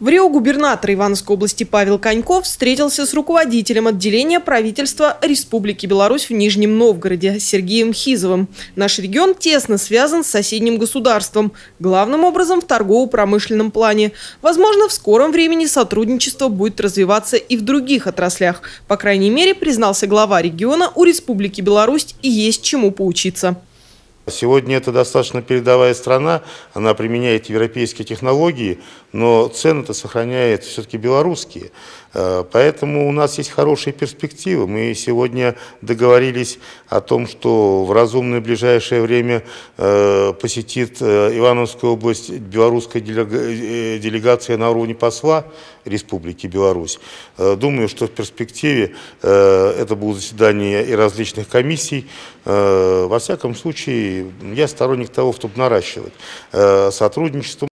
В Рио губернатор Ивановской области Павел Коньков встретился с руководителем отделения правительства Республики Беларусь в Нижнем Новгороде Сергеем Хизовым. Наш регион тесно связан с соседним государством, главным образом в торгово-промышленном плане. Возможно, в скором времени сотрудничество будет развиваться и в других отраслях. По крайней мере, признался глава региона, у Республики Беларусь и есть чему поучиться. Сегодня это достаточно передовая страна, она применяет европейские технологии, но цены-то сохраняет все-таки белорусские. Э, поэтому у нас есть хорошие перспективы. Мы сегодня договорились о том, что в разумное ближайшее время э, посетит э, Ивановскую область белорусская делегация на уровне посла Республики Беларусь. Думаю, что в перспективе это будут заседания и различных комиссий. Во всяком случае, я сторонник того, чтобы наращивать сотрудничество.